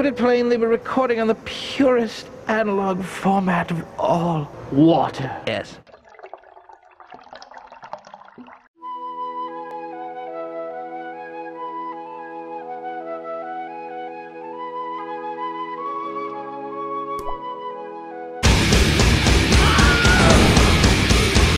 put it plainly, we're recording on the purest analog format of all water. Yes.